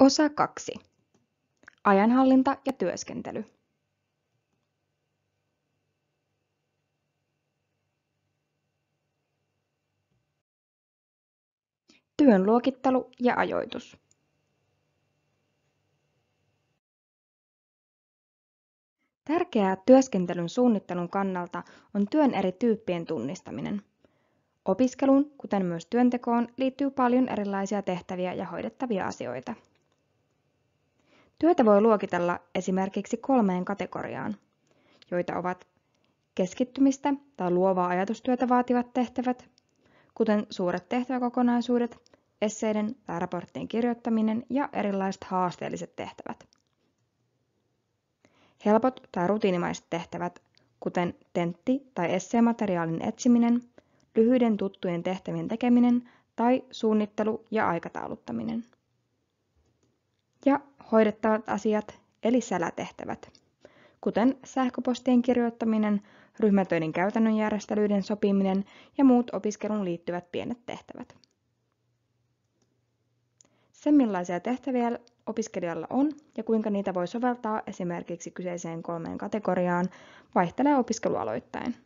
Osa 2. Ajanhallinta ja työskentely. Työn luokittelu ja ajoitus. Tärkeää työskentelyn suunnittelun kannalta on työn eri tyyppien tunnistaminen. Opiskeluun, kuten myös työntekoon, liittyy paljon erilaisia tehtäviä ja hoidettavia asioita. Työtä voi luokitella esimerkiksi kolmeen kategoriaan, joita ovat keskittymistä tai luovaa ajatustyötä vaativat tehtävät, kuten suuret tehtäväkokonaisuudet, esseiden tai raporttien kirjoittaminen ja erilaiset haasteelliset tehtävät. Helpot tai rutiinimaiset tehtävät, kuten tentti- tai esseemateriaalin etsiminen, lyhyiden tuttujen tehtävien tekeminen tai suunnittelu ja aikatauluttaminen. Ja hoidettavat asiat eli sälätehtävät, kuten sähköpostien kirjoittaminen, ryhmätöiden käytännön järjestelyiden sopiminen ja muut opiskeluun liittyvät pienet tehtävät. Se millaisia tehtäviä opiskelijalla on ja kuinka niitä voi soveltaa esimerkiksi kyseiseen kolmeen kategoriaan, vaihtelee opiskelualoittain.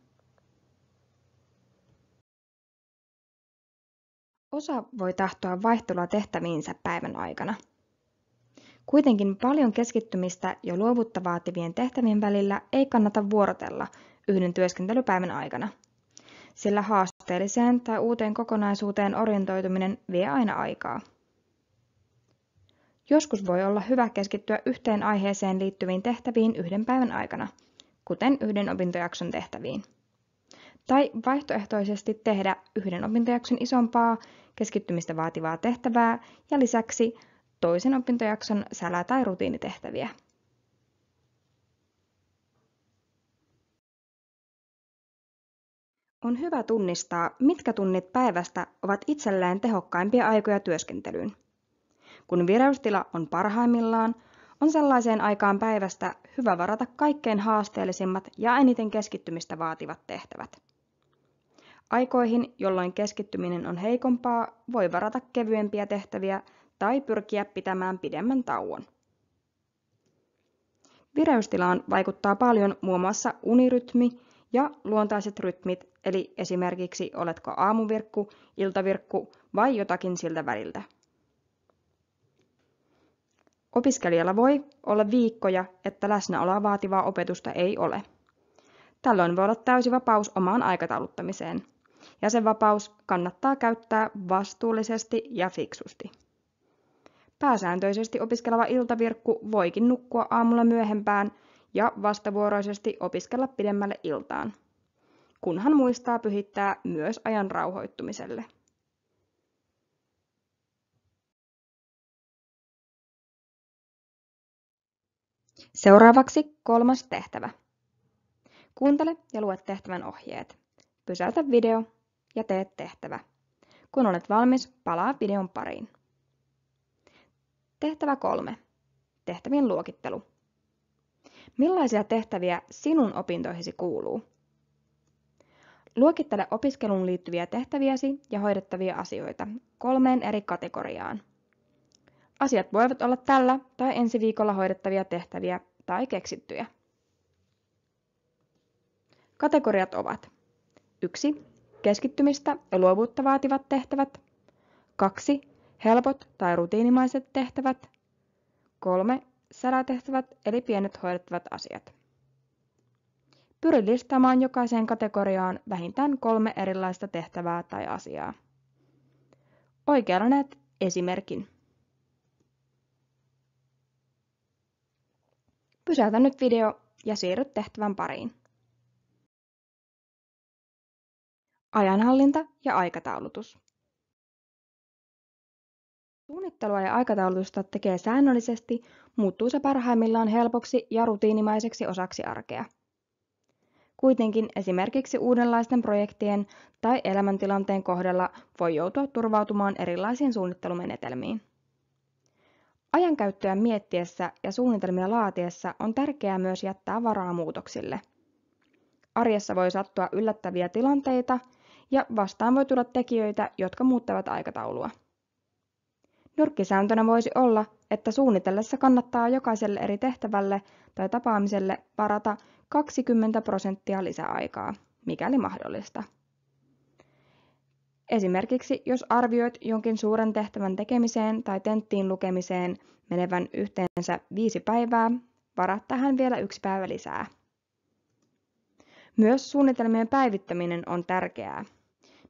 Osa voi tahtoa vaihtelua tehtäviinsä päivän aikana. Kuitenkin paljon keskittymistä jo luovutta vaativien tehtävien välillä ei kannata vuorotella yhden työskentelypäivän aikana, sillä haasteelliseen tai uuteen kokonaisuuteen orientoituminen vie aina aikaa. Joskus voi olla hyvä keskittyä yhteen aiheeseen liittyviin tehtäviin yhden päivän aikana, kuten yhden opintojakson tehtäviin. Tai vaihtoehtoisesti tehdä yhden opintojakson isompaa, keskittymistä vaativaa tehtävää ja lisäksi toisen opintojakson sälä- tai rutiinitehtäviä. On hyvä tunnistaa, mitkä tunnit päivästä ovat itselleen tehokkaimpia aikoja työskentelyyn. Kun vireystila on parhaimmillaan, on sellaiseen aikaan päivästä hyvä varata kaikkein haasteellisimmat ja eniten keskittymistä vaativat tehtävät. Aikoihin, jolloin keskittyminen on heikompaa, voi varata kevyempiä tehtäviä tai pyrkiä pitämään pidemmän tauon. Vireystilaan vaikuttaa paljon muun muassa unirytmi ja luontaiset rytmit, eli esimerkiksi oletko aamuvirkku, iltavirkku vai jotakin siltä väliltä. Opiskelijalla voi olla viikkoja, että läsnäoloa vaativaa opetusta ei ole. Tällöin voi olla täysi vapaus omaan aikatauluttamiseen. Ja se vapaus kannattaa käyttää vastuullisesti ja fiksusti. Pääsääntöisesti opiskeleva iltavirkku voikin nukkua aamulla myöhempään ja vastavuoroisesti opiskella pidemmälle iltaan, kunhan muistaa pyhittää myös ajan rauhoittumiselle. Seuraavaksi kolmas tehtävä. Kuuntele ja lue tehtävän ohjeet. Pysäytä video ja tee tehtävä. Kun olet valmis, palaa videon pariin. Tehtävä kolme. Tehtävien luokittelu. Millaisia tehtäviä sinun opintoihisi kuuluu? Luokittele opiskeluun liittyviä tehtäviäsi ja hoidettavia asioita kolmeen eri kategoriaan. Asiat voivat olla tällä tai ensi viikolla hoidettavia tehtäviä tai keksittyjä. Kategoriat ovat 1. Keskittymistä ja luovuutta vaativat tehtävät. 2. Helpot tai rutiinimaiset tehtävät. 3. Sälätehtävät eli pienet hoidettavat asiat. Pyri listaamaan jokaiseen kategoriaan vähintään kolme erilaista tehtävää tai asiaa. Oikealla näet esimerkin. Pysäytä nyt video ja siirry tehtävän pariin. Ajanhallinta ja aikataulutus. Suunnittelua ja aikataulutusta tekee säännöllisesti, muuttuu se parhaimmillaan helpoksi ja rutiinimaiseksi osaksi arkea. Kuitenkin esimerkiksi uudenlaisten projektien tai elämäntilanteen kohdalla voi joutua turvautumaan erilaisiin suunnittelumenetelmiin. Ajankäyttöä miettiessä ja suunnitelmia laatiessa on tärkeää myös jättää varaa muutoksille. Arjessa voi sattua yllättäviä tilanteita ja vastaan voi tulla tekijöitä, jotka muuttavat aikataulua. Nyrkkisääntönä voisi olla, että suunnitellessa kannattaa jokaiselle eri tehtävälle tai tapaamiselle varata 20 prosenttia lisäaikaa, mikäli mahdollista. Esimerkiksi jos arvioit jonkin suuren tehtävän tekemiseen tai tenttiin lukemiseen menevän yhteensä viisi päivää, varat tähän vielä yksi päivä lisää. Myös suunnitelmien päivittäminen on tärkeää,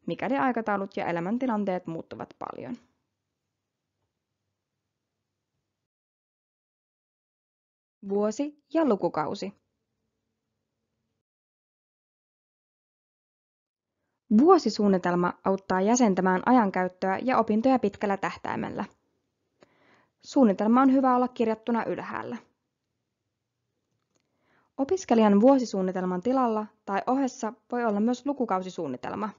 mikäli aikataulut ja elämäntilanteet muuttuvat paljon. Vuosi ja lukukausi. Vuosisuunnitelma auttaa jäsentämään ajankäyttöä ja opintoja pitkällä tähtäimellä. Suunnitelma on hyvä olla kirjattuna ylhäällä. Opiskelijan vuosisuunnitelman tilalla tai ohessa voi olla myös lukukausisuunnitelma,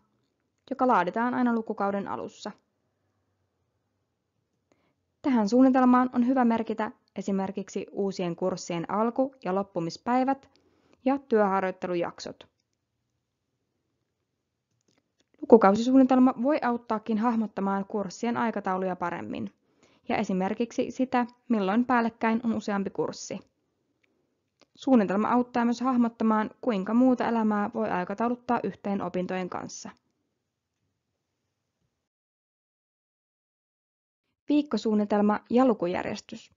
joka laaditaan aina lukukauden alussa. Tähän suunnitelmaan on hyvä merkitä esimerkiksi uusien kurssien alku- ja loppumispäivät ja työharjoittelujaksot. Lukukausisuunnitelma voi auttaakin hahmottamaan kurssien aikatauluja paremmin ja esimerkiksi sitä, milloin päällekkäin on useampi kurssi. Suunnitelma auttaa myös hahmottamaan, kuinka muuta elämää voi aikatauluttaa yhteen opintojen kanssa. Viikkosuunnitelma ja lukujärjestys.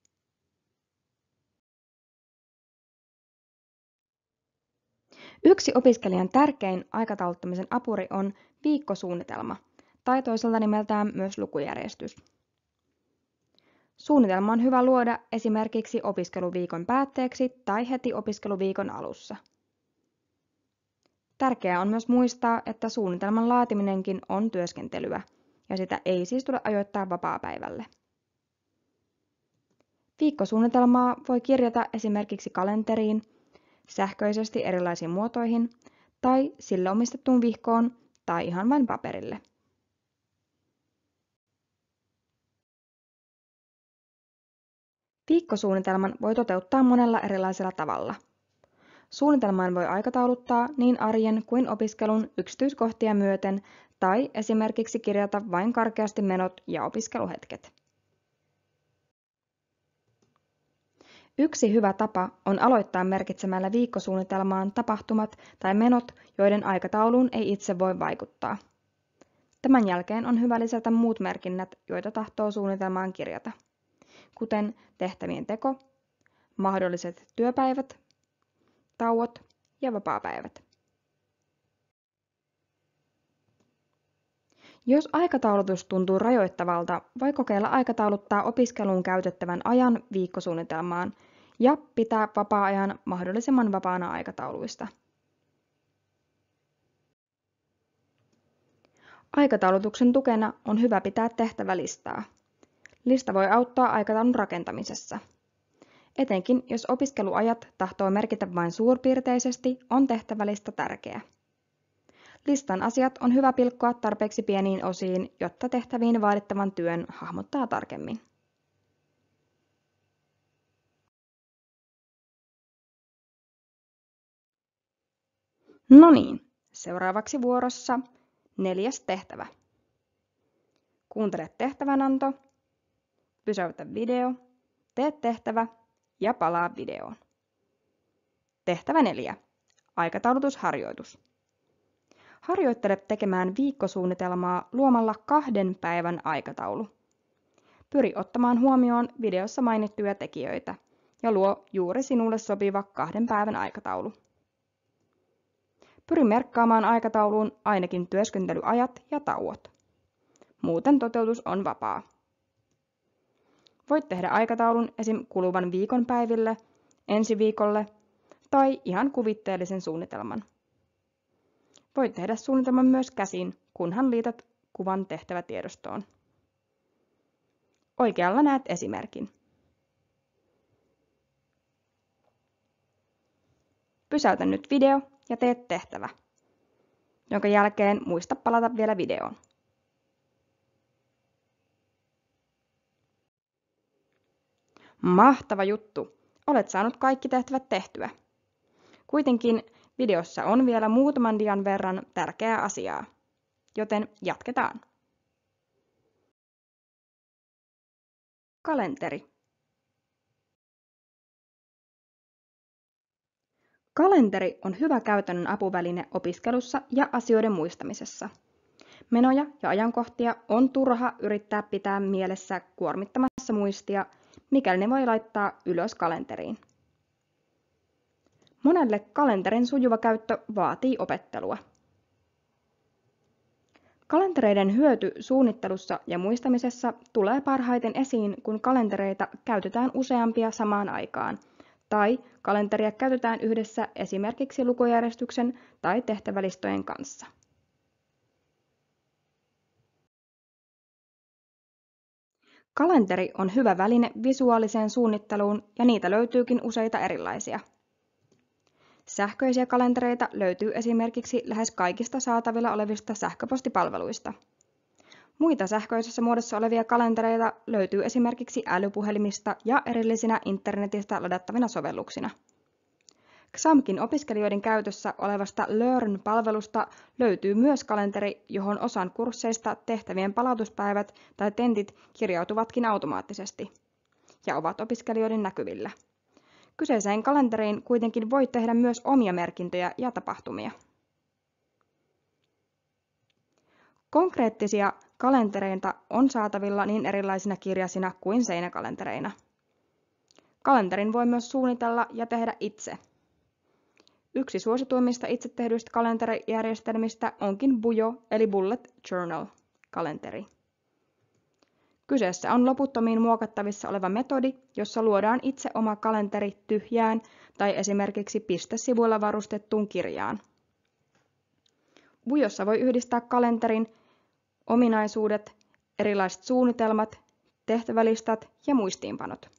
Yksi opiskelijan tärkein aikatauluttamisen apuri on viikkosuunnitelma, tai toisaalta nimeltään myös lukujärjestys. Suunnitelma on hyvä luoda esimerkiksi opiskeluviikon päätteeksi tai heti opiskeluviikon alussa. Tärkeää on myös muistaa, että suunnitelman laatiminenkin on työskentelyä, ja sitä ei siis tule ajoittaa vapaapäivälle. Viikkosuunnitelmaa voi kirjata esimerkiksi kalenteriin, sähköisesti erilaisiin muotoihin tai sille omistettuun vihkoon tai ihan vain paperille. Viikkosuunnitelman voi toteuttaa monella erilaisella tavalla. Suunnitelmaan voi aikatauluttaa niin arjen kuin opiskelun yksityiskohtia myöten tai esimerkiksi kirjata vain karkeasti menot ja opiskeluhetket. Yksi hyvä tapa on aloittaa merkitsemällä viikkosuunnitelmaan tapahtumat tai menot, joiden aikatauluun ei itse voi vaikuttaa. Tämän jälkeen on hyvä lisätä muut merkinnät, joita tahtoo suunnitelmaan kirjata, kuten tehtävien teko, mahdolliset työpäivät, tauot ja vapaapäivät. Jos aikataulutus tuntuu rajoittavalta, voi kokeilla aikatauluttaa opiskeluun käytettävän ajan viikkosuunnitelmaan ja pitää vapaa-ajan mahdollisimman vapaana aikatauluista. Aikataulutuksen tukena on hyvä pitää tehtävälistaa. Lista voi auttaa aikataulun rakentamisessa. Etenkin jos opiskeluajat tahtoo merkitä vain suurpiirteisesti, on tehtävälista tärkeä. Listan asiat on hyvä pilkkoa tarpeeksi pieniin osiin, jotta tehtäviin vaadittavan työn hahmottaa tarkemmin. No niin, seuraavaksi vuorossa neljäs tehtävä. Kuuntele tehtävänanto, pysäytä video, tee tehtävä ja palaa videoon. Tehtävä 4. Aikataulutusharjoitus. Harjoittele tekemään viikkosuunnitelmaa luomalla kahden päivän aikataulu. Pyri ottamaan huomioon videossa mainittuja tekijöitä ja luo juuri sinulle sopiva kahden päivän aikataulu. Pyri merkkaamaan aikatauluun ainakin työskentelyajat ja tauot. Muuten toteutus on vapaa. Voit tehdä aikataulun esim. kuluvan viikon päiville, ensi viikolle tai ihan kuvitteellisen suunnitelman. Voit tehdä suunnitelman myös käsin, kunhan liität kuvan tehtävätiedostoon. Oikealla näet esimerkin. Pysäytä nyt video ja teet tehtävä, jonka jälkeen muista palata vielä videoon. Mahtava juttu! Olet saanut kaikki tehtävät tehtyä. Kuitenkin videossa on vielä muutaman dian verran tärkeää asiaa, joten jatketaan. Kalenteri. Kalenteri on hyvä käytännön apuväline opiskelussa ja asioiden muistamisessa. Menoja ja ajankohtia on turha yrittää pitää mielessä kuormittamassa muistia, mikäli ne voi laittaa ylös kalenteriin. Monelle kalenterin sujuva käyttö vaatii opettelua. Kalentereiden hyöty suunnittelussa ja muistamisessa tulee parhaiten esiin, kun kalentereita käytetään useampia samaan aikaan, tai kalenteria käytetään yhdessä esimerkiksi lukujärjestyksen tai tehtävälistojen kanssa. Kalenteri on hyvä väline visuaaliseen suunnitteluun ja niitä löytyykin useita erilaisia. Sähköisiä kalentereita löytyy esimerkiksi lähes kaikista saatavilla olevista sähköpostipalveluista. Muita sähköisessä muodossa olevia kalentereita löytyy esimerkiksi älypuhelimista ja erillisinä internetistä ladattavina sovelluksina. XAMKin opiskelijoiden käytössä olevasta Learn-palvelusta löytyy myös kalenteri, johon osan kursseista tehtävien palautuspäivät tai tentit kirjautuvatkin automaattisesti ja ovat opiskelijoiden näkyvillä. Kyseiseen kalenteriin kuitenkin voi tehdä myös omia merkintöjä ja tapahtumia. Konkreettisia kalentereita on saatavilla niin erilaisina kirjasina kuin seinäkalentereina. Kalenterin voi myös suunnitella ja tehdä itse. Yksi suosituimmista itse tehdyistä kalenterijärjestelmistä onkin Bujo eli Bullet Journal-kalenteri. Kyseessä on loputtomiin muokattavissa oleva metodi, jossa luodaan itse oma kalenteri tyhjään tai esimerkiksi pistesivuilla varustettuun kirjaan. Bujossa voi yhdistää kalenterin ominaisuudet, erilaiset suunnitelmat, tehtävälistat ja muistiinpanot.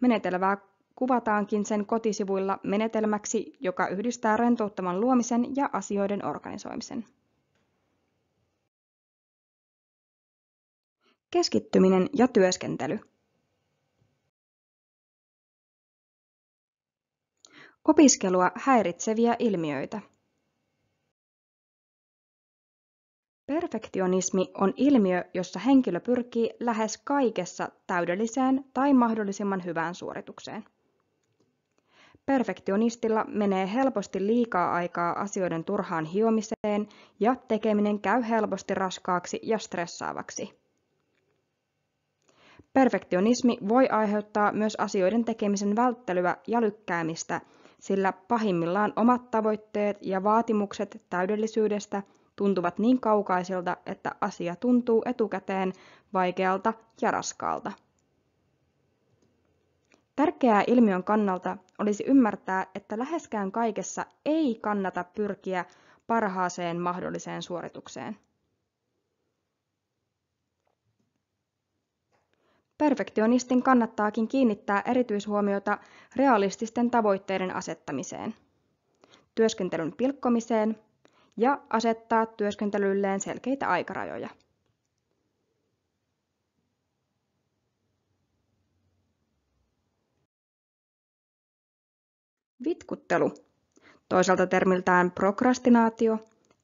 Menetelmää kuvataankin sen kotisivuilla menetelmäksi, joka yhdistää rentouttavan luomisen ja asioiden organisoimisen. Keskittyminen ja työskentely. Opiskelua häiritseviä ilmiöitä. Perfektionismi on ilmiö, jossa henkilö pyrkii lähes kaikessa täydelliseen tai mahdollisimman hyvään suoritukseen. Perfektionistilla menee helposti liikaa aikaa asioiden turhaan hiomiseen ja tekeminen käy helposti raskaaksi ja stressaavaksi. Perfektionismi voi aiheuttaa myös asioiden tekemisen välttelyä ja lykkäämistä, sillä pahimmillaan omat tavoitteet ja vaatimukset täydellisyydestä tuntuvat niin kaukaisilta, että asia tuntuu etukäteen vaikealta ja raskaalta. Tärkeää ilmiön kannalta olisi ymmärtää, että läheskään kaikessa ei kannata pyrkiä parhaaseen mahdolliseen suoritukseen. Perfektionistin kannattaakin kiinnittää erityishuomiota realististen tavoitteiden asettamiseen, työskentelyn pilkkomiseen ja asettaa työskentelylleen selkeitä aikarajoja. Vitkuttelu, toisaalta termiltään prokrastinaatio,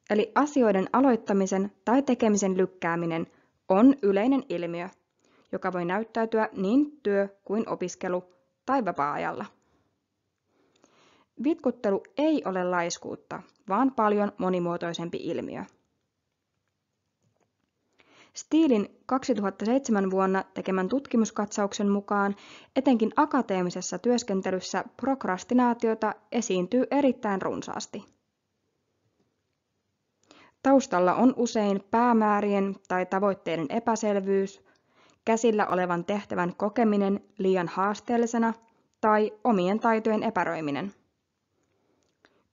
eli asioiden aloittamisen tai tekemisen lykkääminen, on yleinen ilmiö – joka voi näyttäytyä niin työ- kuin opiskelu- tai vapaa-ajalla. Vitkuttelu ei ole laiskuutta, vaan paljon monimuotoisempi ilmiö. Stiilin 2007 vuonna tekemän tutkimuskatsauksen mukaan etenkin akateemisessa työskentelyssä prokrastinaatiota esiintyy erittäin runsaasti. Taustalla on usein päämäärien tai tavoitteiden epäselvyys, käsillä olevan tehtävän kokeminen liian haasteellisena tai omien taitojen epäröiminen.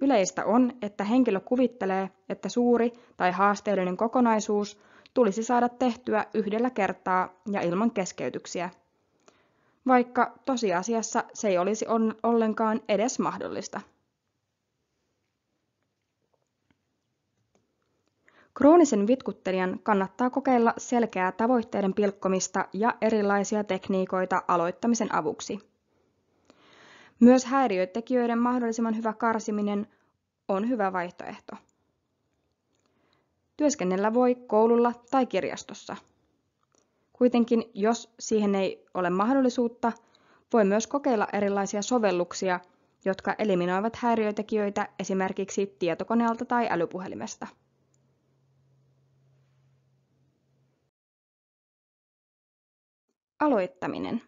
Yleistä on, että henkilö kuvittelee, että suuri tai haasteellinen kokonaisuus tulisi saada tehtyä yhdellä kertaa ja ilman keskeytyksiä, vaikka tosiasiassa se ei olisi ollenkaan edes mahdollista. Kroonisen vitkuttelijan kannattaa kokeilla selkeää tavoitteiden pilkkomista ja erilaisia tekniikoita aloittamisen avuksi. Myös häiriötekijöiden mahdollisimman hyvä karsiminen on hyvä vaihtoehto. Työskennellä voi koululla tai kirjastossa. Kuitenkin, jos siihen ei ole mahdollisuutta, voi myös kokeilla erilaisia sovelluksia, jotka eliminoivat häiriötekijöitä esimerkiksi tietokoneelta tai älypuhelimesta. Aloittaminen.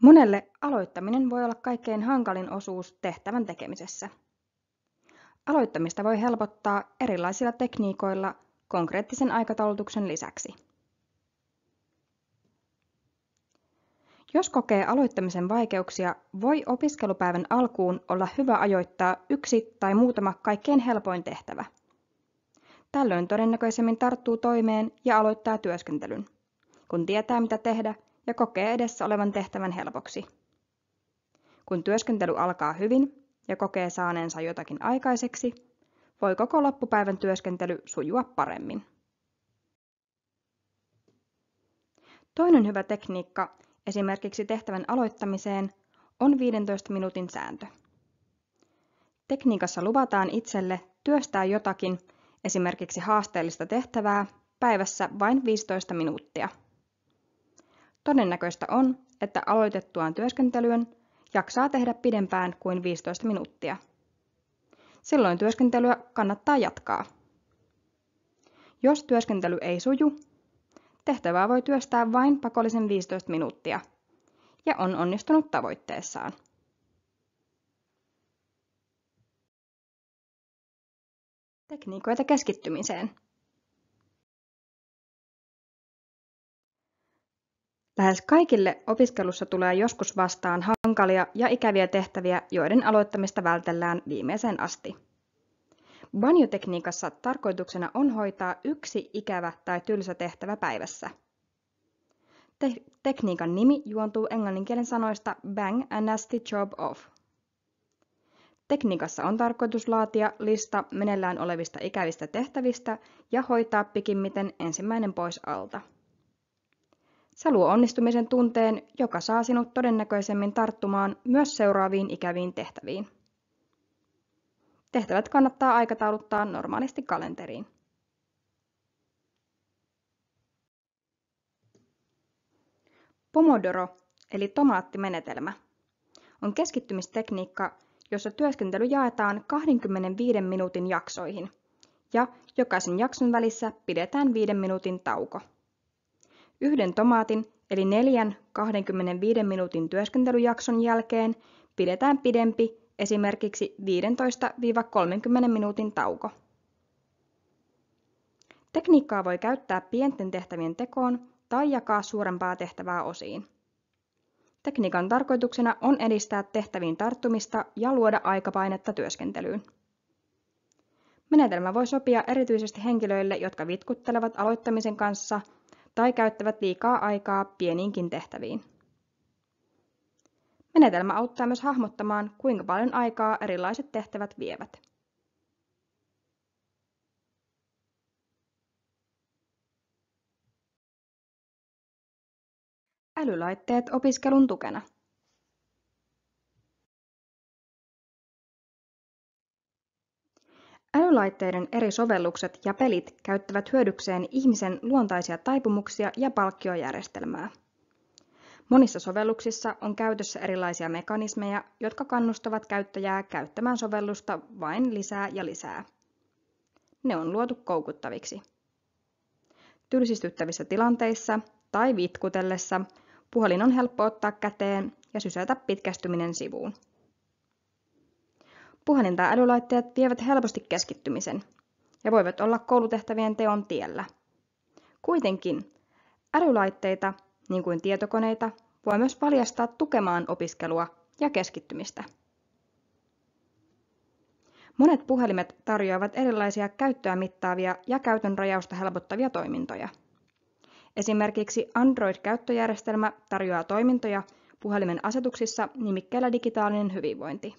Monelle aloittaminen voi olla kaikkein hankalin osuus tehtävän tekemisessä. Aloittamista voi helpottaa erilaisilla tekniikoilla konkreettisen aikataulutuksen lisäksi. Jos kokee aloittamisen vaikeuksia, voi opiskelupäivän alkuun olla hyvä ajoittaa yksi tai muutama kaikkein helpoin tehtävä. Tällöin todennäköisemmin tarttuu toimeen ja aloittaa työskentelyn, kun tietää mitä tehdä ja kokee edessä olevan tehtävän helpoksi. Kun työskentely alkaa hyvin ja kokee saaneensa jotakin aikaiseksi, voi koko loppupäivän työskentely sujua paremmin. Toinen hyvä tekniikka esimerkiksi tehtävän aloittamiseen on 15 minuutin sääntö. Tekniikassa luvataan itselle työstää jotakin, esimerkiksi haasteellista tehtävää, päivässä vain 15 minuuttia. Todennäköistä on, että aloitettuaan työskentelyyn jaksaa tehdä pidempään kuin 15 minuuttia. Silloin työskentelyä kannattaa jatkaa. Jos työskentely ei suju, tehtävää voi työstää vain pakollisen 15 minuuttia ja on onnistunut tavoitteessaan. Tekniikoita keskittymiseen. Lähes kaikille opiskelussa tulee joskus vastaan hankalia ja ikäviä tehtäviä, joiden aloittamista vältellään viimeiseen asti. Banjotekniikassa tarkoituksena on hoitaa yksi ikävä tai tylsä tehtävä päivässä. Te- tekniikan nimi juontuu englanninkielen sanoista bang a nasty job off. Tekniikassa on tarkoitus laatia lista meneillään olevista ikävistä tehtävistä ja hoitaa pikimmiten ensimmäinen pois alta. Se luo onnistumisen tunteen, joka saa sinut todennäköisemmin tarttumaan myös seuraaviin ikäviin tehtäviin. Tehtävät kannattaa aikatauluttaa normaalisti kalenteriin. Pomodoro eli tomaattimenetelmä on keskittymistekniikka, jossa työskentely jaetaan 25 minuutin jaksoihin ja jokaisen jakson välissä pidetään 5 minuutin tauko. Yhden tomaatin eli neljän 25 minuutin työskentelyjakson jälkeen pidetään pidempi, esimerkiksi 15-30 minuutin tauko. Tekniikkaa voi käyttää pienten tehtävien tekoon tai jakaa suurempaa tehtävää osiin. Tekniikan tarkoituksena on edistää tehtäviin tarttumista ja luoda aikapainetta työskentelyyn. Menetelmä voi sopia erityisesti henkilöille, jotka vitkuttelevat aloittamisen kanssa tai käyttävät liikaa aikaa pieniinkin tehtäviin. Menetelmä auttaa myös hahmottamaan, kuinka paljon aikaa erilaiset tehtävät vievät. Älylaitteet opiskelun tukena. Älylaitteiden eri sovellukset ja pelit käyttävät hyödykseen ihmisen luontaisia taipumuksia ja palkkiojärjestelmää. Monissa sovelluksissa on käytössä erilaisia mekanismeja, jotka kannustavat käyttäjää käyttämään sovellusta vain lisää ja lisää. Ne on luotu koukuttaviksi. Tylsistyttävissä tilanteissa tai vitkutellessa puhelin on helppo ottaa käteen ja sysätä pitkästyminen sivuun. Puhelin tai älylaitteet vievät helposti keskittymisen ja voivat olla koulutehtävien teon tiellä. Kuitenkin älylaitteita, niin kuin tietokoneita, voi myös valjastaa tukemaan opiskelua ja keskittymistä. Monet puhelimet tarjoavat erilaisia käyttöä mittaavia ja käytön rajausta helpottavia toimintoja. Esimerkiksi Android-käyttöjärjestelmä tarjoaa toimintoja puhelimen asetuksissa nimikkeellä digitaalinen hyvinvointi.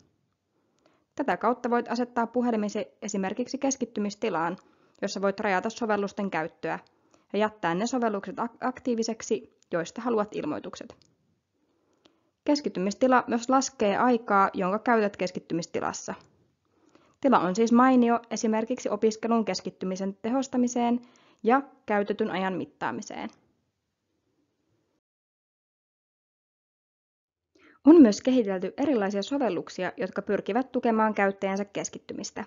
Tätä kautta voit asettaa puhelimesi esimerkiksi keskittymistilaan, jossa voit rajata sovellusten käyttöä ja jättää ne sovellukset aktiiviseksi, joista haluat ilmoitukset. Keskittymistila myös laskee aikaa, jonka käytät keskittymistilassa. Tila on siis mainio esimerkiksi opiskelun keskittymisen tehostamiseen ja käytetyn ajan mittaamiseen. On myös kehitelty erilaisia sovelluksia, jotka pyrkivät tukemaan käyttäjänsä keskittymistä.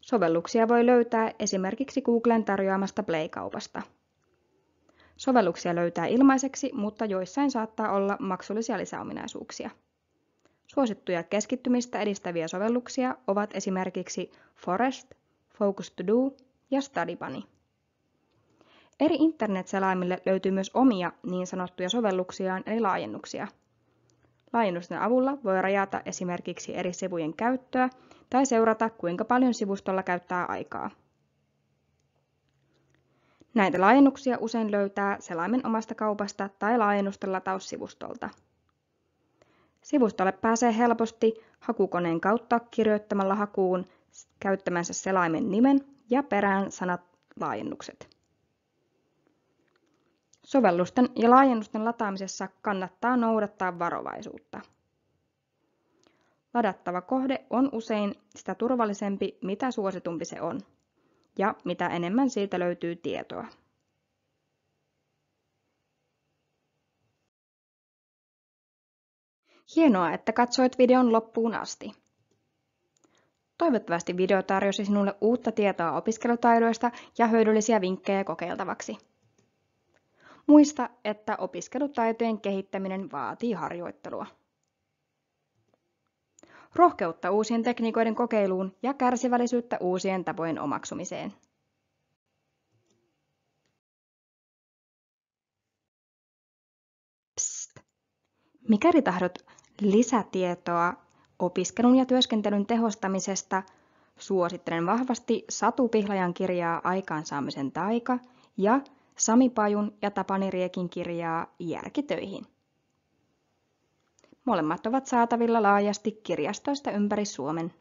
Sovelluksia voi löytää esimerkiksi Googlen tarjoamasta Play-kaupasta. Sovelluksia löytää ilmaiseksi, mutta joissain saattaa olla maksullisia lisäominaisuuksia. Suosittuja keskittymistä edistäviä sovelluksia ovat esimerkiksi Forest, Focus To Do ja Study Bunny. Eri internetselaimille löytyy myös omia niin sanottuja sovelluksiaan eli laajennuksia. Laajennusten avulla voi rajata esimerkiksi eri sivujen käyttöä tai seurata, kuinka paljon sivustolla käyttää aikaa. Näitä laajennuksia usein löytää selaimen omasta kaupasta tai laajennusten lataussivustolta. Sivustolle pääsee helposti hakukoneen kautta kirjoittamalla hakuun käyttämänsä selaimen nimen ja perään sanat laajennukset. Sovellusten ja laajennusten lataamisessa kannattaa noudattaa varovaisuutta. Ladattava kohde on usein sitä turvallisempi, mitä suositumpi se on, ja mitä enemmän siitä löytyy tietoa. Hienoa, että katsoit videon loppuun asti. Toivottavasti video tarjosi sinulle uutta tietoa opiskelutaidoista ja hyödyllisiä vinkkejä kokeiltavaksi. Muista, että opiskelutaitojen kehittäminen vaatii harjoittelua. Rohkeutta uusien tekniikoiden kokeiluun ja kärsivällisyyttä uusien tapojen omaksumiseen. Psst. Mikäli tahdot lisätietoa opiskelun ja työskentelyn tehostamisesta, suosittelen vahvasti Satu Pihlajan kirjaa Aikaansaamisen taika ja Sami Pajun ja Tapani Riekin kirjaa Järkitöihin. Molemmat ovat saatavilla laajasti kirjastoista ympäri Suomen.